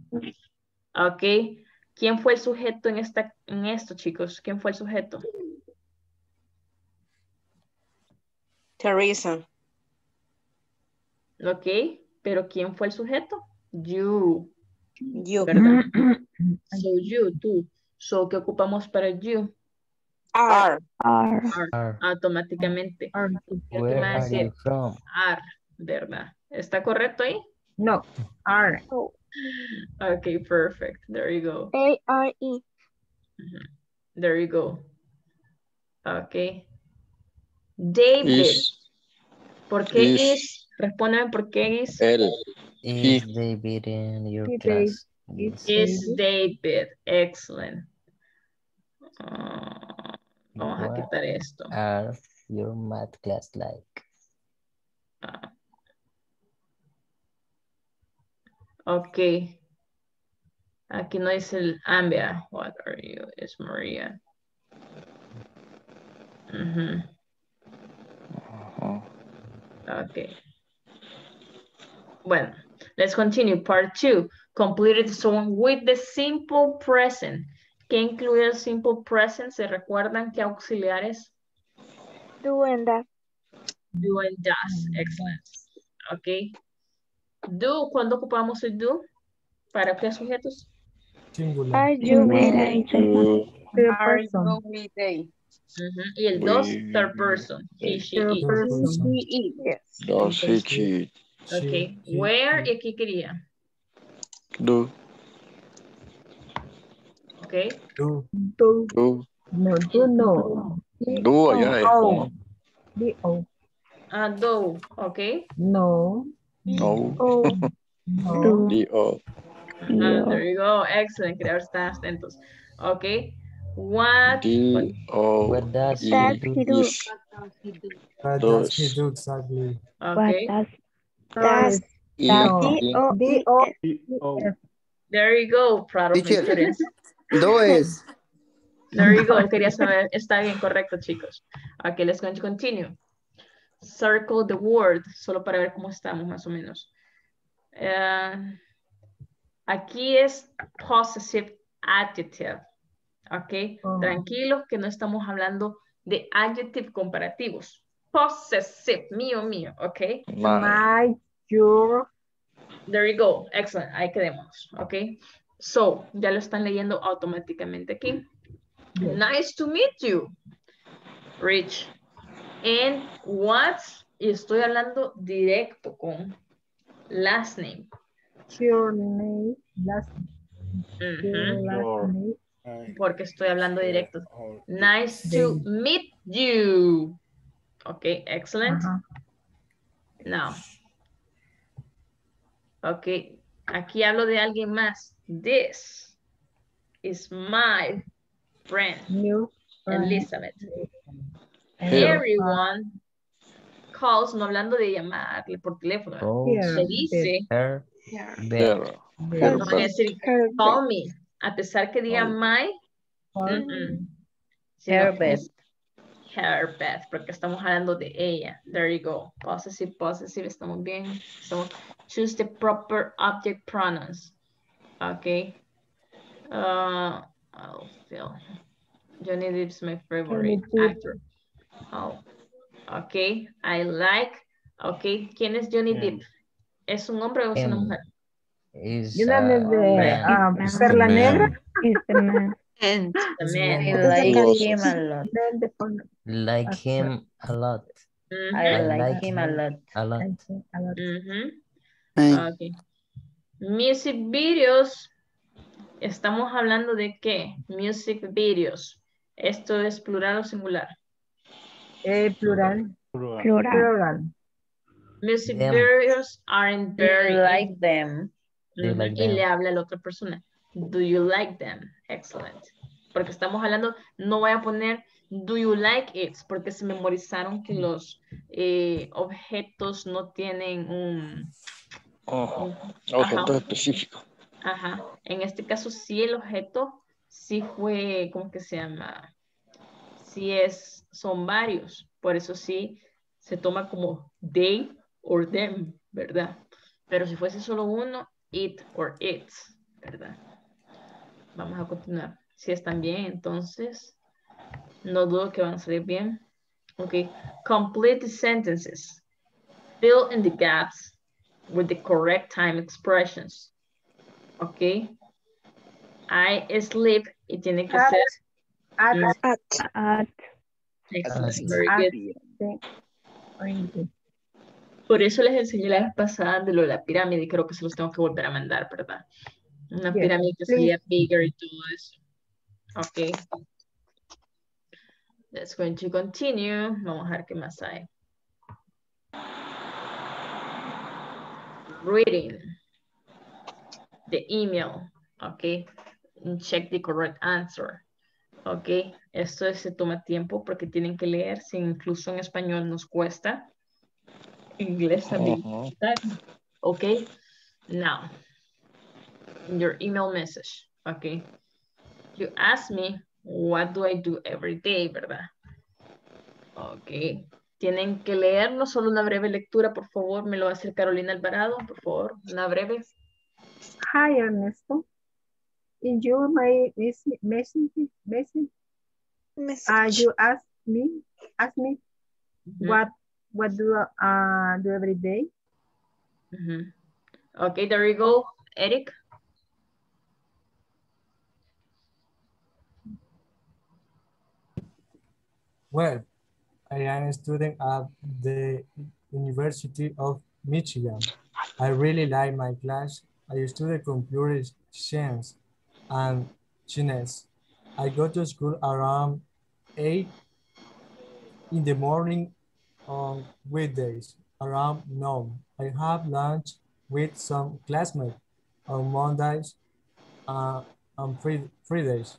Ok. ¿Quién fue el sujeto en, esta, en esto, chicos? ¿Quién fue el sujeto? Teresa. Ok. ¿Pero quién fue el sujeto? You. You. ¿Verdad? So you, tú. So, ¿qué ocupamos para you? Are. Are. Are. Automáticamente. ¿Qué Where me va a are you from? Are, ¿verdad? ¿Está correcto ahí? No, are. Okay, perfect. There you go. A-R-E. There you go. Okay. David. Is. ¿Por qué is. is? Respóndeme por qué is. Él. Is David in your Sí, class? It's Is David. Excellent. Ah, vamos a What quitar esto. are your math class like? Ah. Ok. Aquí no dice el Ambia. What are you? Es María. Ujú. Okay. Bueno, let's continue. Part two. Completed the song with the simple present. ¿Qué incluye el simple present? ¿Se recuerdan qué auxiliares? Do and that. Do and does. Excellent. Ok. Do, ¿cuándo ocupamos el do? ¿Para qué sujetos? Singular. Are you Third Are person. you with they? Ujú. Y el dos, third person. He, she, it. person. He. Yes. does he, she, Ok. Where he. y aquí quería. do, Ok. Do. Do. do, No, do no. do allá es Oh. como D O. Ah, do. Ok. No. No, Oh. No. D O. Ah, there you go. Excellent. Si están atentos. Ok. What? D O What does he do? What does he Does. do exactly? What Ok. does Does No. D O D O. Oh. There you go. Proud of students. Do es. There you go. Quería saber. Está bien, correcto, chicos. Ok, let's going to continue. Circle the word, solo para ver cómo estamos más o menos. Eh, aquí es possessive adjective. Ok, Oh. tranquilos que no estamos hablando de adjective comparativos. Possessive, mío, mío, ok. my, My, your. There you go. Excellent. Ahí quedemos. Ok. So, ya lo están leyendo automáticamente aquí. Nice to meet you. Rich. And what? Y estoy hablando directo con last name. Your name. Last, your Ujú, last name. Porque estoy hablando directo. Nice to meet you. Ok, excellent. Now. Ok, aquí hablo de alguien más. This is my friend, New. friend. Elizabeth. Here. Everyone calls, no hablando de llamarle por teléfono. calls Here. Se dice, her Yeah. bed? her, There. no voy a decir Her call me, a pesar que diga Oh. my, Call mm-mm. Sino Herbert. Herbert, porque estamos hablando de ella. There you go. Possessive, possessive, estamos bien. So, choose the proper object pronouns. Okay. Uh, oh, Phil. Johnny Depp is my favorite Depp. actor. Oh, okay. I like. Okay. ¿Quién es Johnny Depp? ¿Es un hombre o es una Him. mujer? Is uh, the Perla man. Negra. is the man? And The Is man. man. I like him a lot. Like him a lot. I I like like him a lot. A lot. A lot. Ay, Okay. Music videos. Estamos hablando de qué? Music videos. ¿Esto es plural o singular? Eh, plural. Plural. Plural. Music Them. videos aren't Do you very... like them? You like y them? le habla a la otra persona. Do you like them? Excellent. Porque estamos hablando, no voy a poner do you like it, porque se memorizaron que los eh, objetos no tienen un... Ajá. un- Objeto ajá. específico. Ajá. En este caso, sí el objeto, sí fue, ¿cómo que se llama? Sí es, son varios. Por eso sí se toma como they or them, ¿verdad? Pero si fuese solo uno, it or its, ¿verdad? Vamos a continuar. Si están bien, entonces, no dudo que van a salir bien. Ok. Complete the sentences. Fill in the gaps with the correct time expressions. Ok. I sleep y tiene que At. ser. At. At. At Por eso les enseñé la vez pasada de lo de la pirámide y creo que se los tengo que volver a mandar, ¿verdad? Una Yes, pirámide que sería bigger y todo eso. Ok. Let's going to continue. Vamos a ver qué más hay. Reading the email. Ok. And check the correct answer. Ok. Esto se toma tiempo porque tienen que leer. Si incluso en español nos cuesta. Inglés también. Ujú. Okay. Now, your email message. Okay. You ask me, what do I do every day, ¿verdad? Okay. Tienen que leerlo, solo una breve lectura, por favor. Me lo va a hacer Carolina Alvarado, por favor. Una breve. Hi, Ernesto. In your my message, message, message, uh, you ask me, ask me what what do uh do every day. Mhm. Okay, there you go. Eric. Well, I am a student at the University of Michigan. I really like my class. I study computer science and Chinese. I go to school around 8 in the morning on weekdays, around noon. I have lunch with some classmates on Mondays uh, on free, Fridays.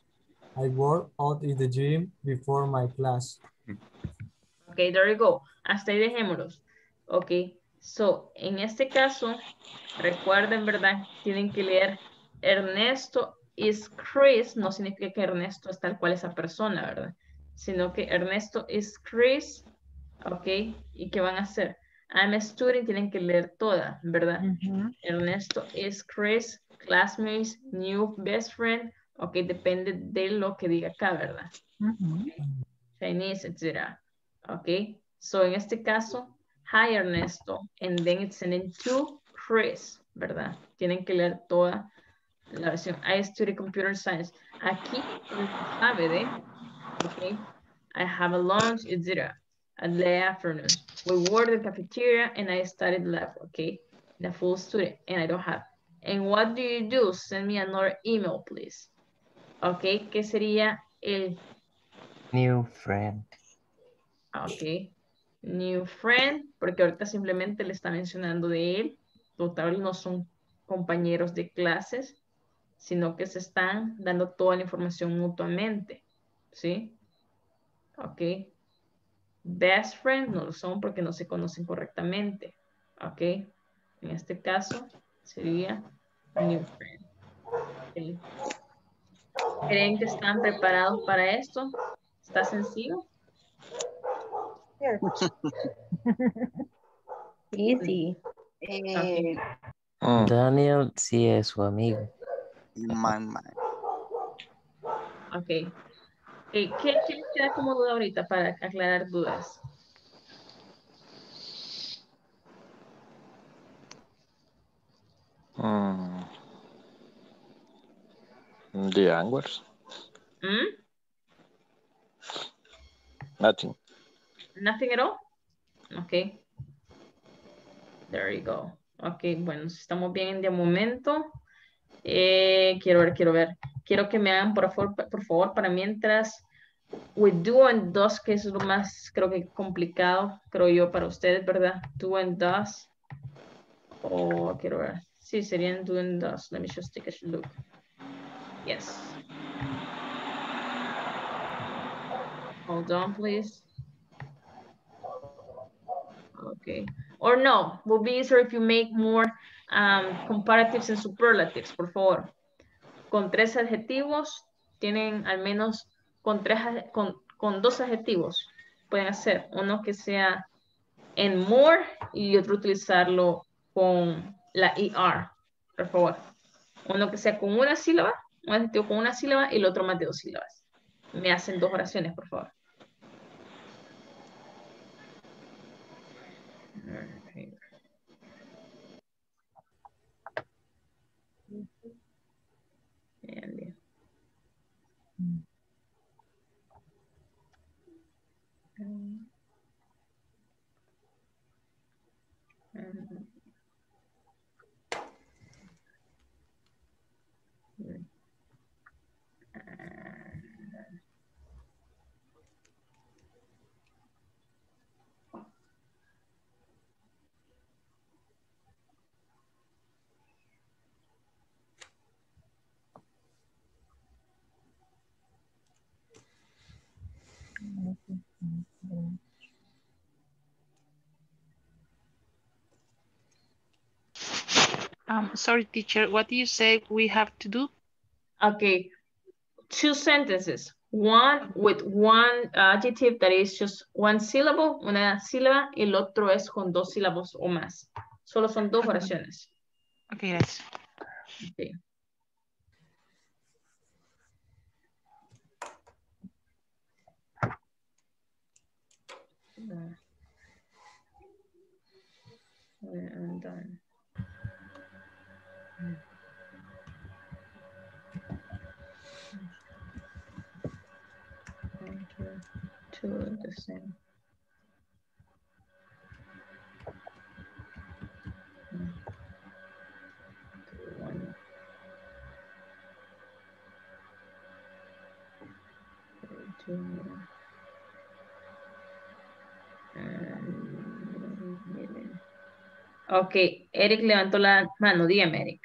I work out in the gym before my class. Ok, there you go. Hasta ahí dejémoslos. Ok, so, en este caso, recuerden, ¿verdad? Tienen que leer Ernesto is Chris, no significa que Ernesto es tal cual esa persona, ¿verdad? Sino que Ernesto is Chris, ok, ¿y qué van a hacer? I'm a student, tienen que leer toda, ¿verdad? Ernesto is Chris, classmates, new best friend, ok, depende de lo que diga acá, ¿verdad? Chinese, etc. Ok, so en este caso, hi Ernesto, and then it's sending to Chris, ¿verdad? Tienen que leer toda la versión. I study computer science. Aquí sabe de, ok, I have a lunch, etc. At the afternoon. We work in the cafeteria and I studied lab, okay? The full student and I don't have. And what do you do? Send me another email, please. Ok, ¿qué sería el New friend. Ok. New friend, porque ahorita simplemente le está mencionando de él. Total, no son compañeros de clases, sino que se están dando toda la información mutuamente. ¿Sí? Ok. Best friend no lo son porque no se conocen correctamente. Ok. En este caso sería new friend. Ok. ¿Creen que están preparados para esto? ¿Está sencillo? Easy. Eh, Daniel sí es su amigo. Man, man. Ok. Eh, ¿Qué, qué les queda como duda ahorita para aclarar dudas? Mm. The hours. ¿Mm? Nothing. Nothing at all? Ok. There you go. Ok, bueno, si estamos bien de momento. Eh, quiero ver, quiero ver. Quiero que me hagan, por favor, por favor, para mientras, with do and does, que es lo más, creo que complicado, creo yo, para ustedes, ¿verdad? Do and does. O quiero ver. Sí, serían do and does. Let me just take a look. Yes. Hold on, please. Okay. Or no, will be easier if you make more um, comparatives and superlatives, por favor. Con tres adjetivos, tienen al menos con, tres, con, con dos adjetivos. Pueden hacer uno que sea en more y otro utilizarlo con la ER, por favor. Uno que sea con una sílaba, un adjetivo con una sílaba y el otro más de dos sílabas. Me hacen dos oraciones, por favor. Okay. Bien, bien. Mm. Mm. Um, sorry, teacher, what do you say we have to do? Okay, two sentences. one with one adjective that is just one syllable, una sílaba, y el otro es con dos sílabos o más. Solo son dos oraciones. Ok, gracias. Okay. Uh, I'm done. Ok, Eric levantó la mano, dígame Eric.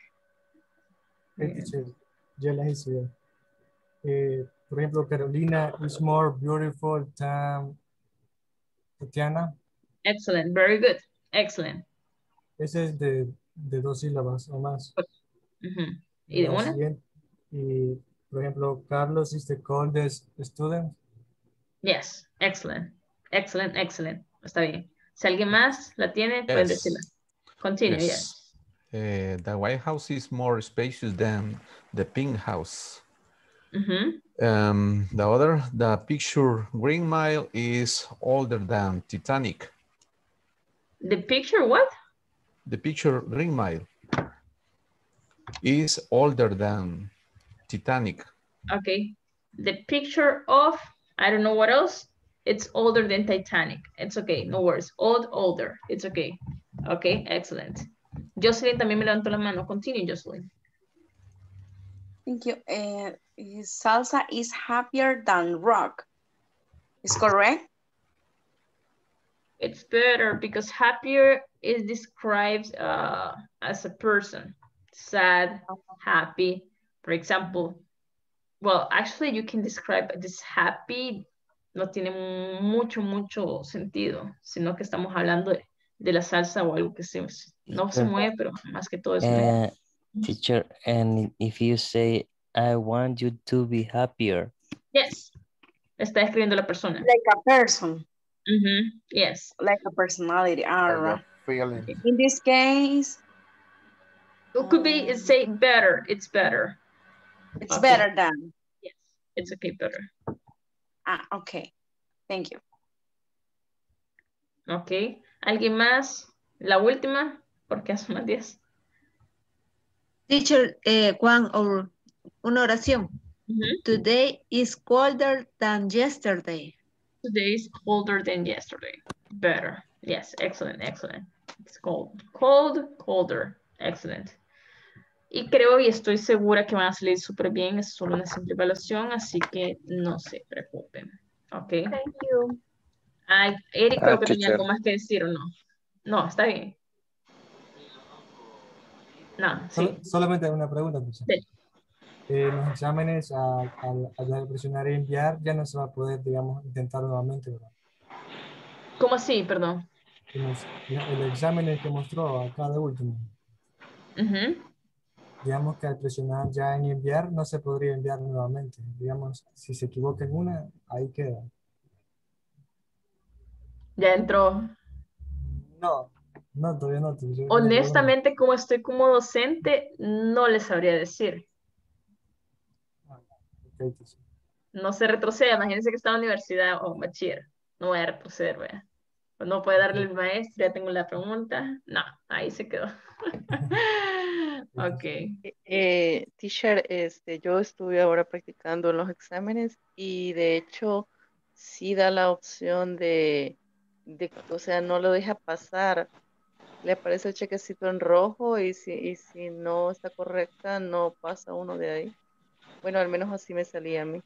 Por ejemplo, Carolina is more beautiful than Tatiana. Excellent, very good, excellent. Ese es de, de dos sílabas o más. Ujú. ¿Y de una? Y, por ejemplo, Carlos is the coldest student. Yes, excellent, excellent, excellent. Está bien. Si alguien más la tiene, pueden Yes. decirla. Continue, yes. Uh, the White House is more spacious than the Pink House. Ujú. Um, the other, the picture Green Mile is older than Titanic. The picture, what? The picture Green Mile is older than Titanic. Okay. The picture of, I don't know what else, it's older than Titanic. It's okay, no worries. Old, older, it's okay. Okay, excellent. Jocelyn también me levantó la mano. Continue, Jocelyn. Thank you. Uh, salsa is happier than rock. Is correct? It's better because happier is described uh, as a person. Sad, happy. For example, well, actually you can describe this happy, no tiene mucho, mucho sentido, sino que estamos hablando de, de la salsa o algo que se, no se mueve, pero más que todo es Uh, teacher, and if you say, I want you to be happier, Yes, está escribiendo la persona. Like a person, Mhm, Yes. like a personality. All right. Feeling. In this case, It could be say better, it's better. it's Okay. better than. Yes, it's okay, better. Ah, okay. Thank you. Ok. ¿Alguien más? La última, porque hace más 10. Teacher, eh, Juan, or una oración. Today is colder than yesterday. Today is colder than yesterday. Better. Yes, excellent, excellent. It's cold. Cold, colder. Excellent. Y creo y estoy segura que van a salir súper bien. Es solo una simple evaluación, así que no se preocupen. Ok. Thank you. Ay, Eric, creo Ah, que tenía algo más que decir o no. No, está bien. No, sí. Sol- solamente una pregunta. Sí. Eh, los exámenes, al, al, al presionar enviar, ya no se va a poder, digamos, intentar nuevamente, ¿verdad? ¿Cómo así? Perdón. Nos- el examen que mostró acá de último, Ujú. digamos que al presionar ya en enviar, no se podría enviar nuevamente. Digamos, si se equivoca en una, ahí queda. Ya entró. No, no, todavía no. Honestamente, como estoy como docente, no les sabría decir. No se retrocede. Imagínense que está en la universidad o bachiller. No voy a retroceder, vea. Pues no puede darle el maestro, ya tengo la pregunta. No, ahí se quedó. ok. Eh, teacher, este, yo estuve ahora practicando en los exámenes y de hecho sí da la opción de, de, o sea, no lo deja pasar. Le aparece el chequecito en rojo y si, y si no está correcta, no pasa uno de ahí. Bueno, al menos así me salía a mí.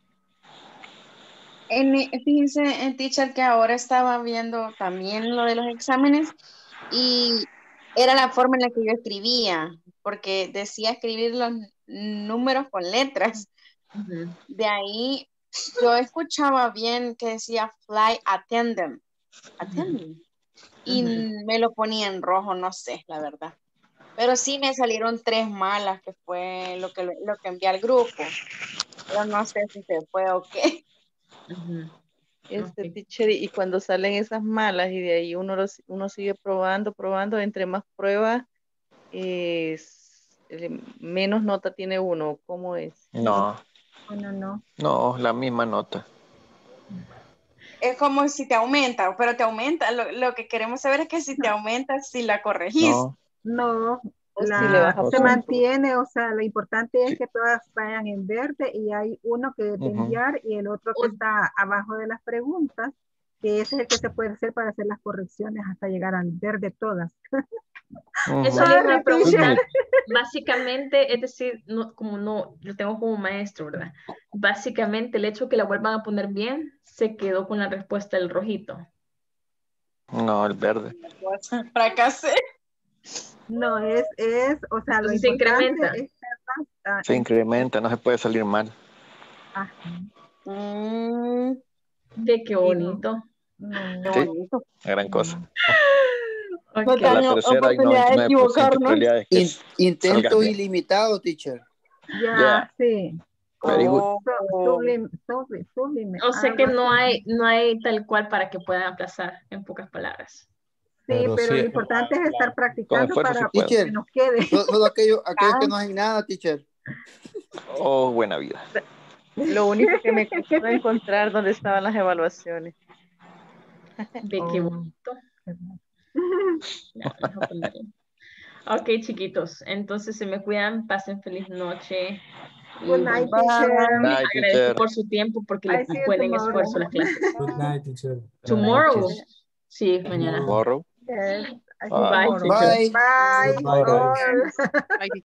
En, fíjense, en teacher, que ahora estaba viendo también lo de los exámenes y era la forma en la que yo escribía, porque decía escribir los números con letras. De ahí yo escuchaba bien que decía fly attendant, attendant, y me lo ponía en rojo, no sé, la verdad. Pero sí me salieron tres malas, que fue lo que, lo que envié al grupo. Pero no sé si se fue o qué. Este teacher, y cuando salen esas malas y de ahí uno, los, uno sigue probando, probando, entre más pruebas, es, menos nota tiene uno. ¿Cómo es? No, No, no. no, la misma nota. Es como si te aumenta, pero te aumenta. Lo, lo que queremos saber es que si te aumenta, si la corregís. No. No, O la- bajas se mantiene, o sea, lo importante es que todas vayan en verde y hay uno que debe Ujú. enviar y el otro que está abajo de las preguntas, que ese es el que se puede hacer para hacer las correcciones hasta llegar al verde todas. Eso le iba a preguntar. Ujú. Básicamente, es decir, no, como no, lo tengo como maestro, ¿verdad? Básicamente, el hecho de que la vuelvan a poner bien, se quedó con la respuesta del rojito. No, el verde. Fracasé. No, es, es, o sea, lo se incrementa. es ah, Se incrementa, no se puede salir mal. ajá. Ve qué bonito. Sí, gran cosa. Ok. A la tercera hay 99% de que In- intento ilimitado, teacher. Ya, Ya. sí. Sublime, sublime, sublime, O sea que algo no hay, no hay tal cual para que puedan aplazar, en pocas palabras. Sí, Pero pero sí- lo importante es estar practicando para puede. que nos quede. to- todo aquello, aquellos que Ah. no hacen nada, teacher. Oh, buena vida. Lo único que me costó encontrar dónde estaban las evaluaciones. Ve qué bonito. Ya, deja ponerlo. Ok, chiquitos, entonces se me cuidan, pasen feliz noche. Good night, teacher. Night, agradezco teacher. por su tiempo porque I le see you ponen tomorrow. esfuerzo a las clases. Good night, teacher. Tomorrow. Sí, mañana. Tomorrow. Yes, I see Bye. tomorrow. teacher. Bye. Bye. Bye, guys. all. Bye,